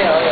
yeah.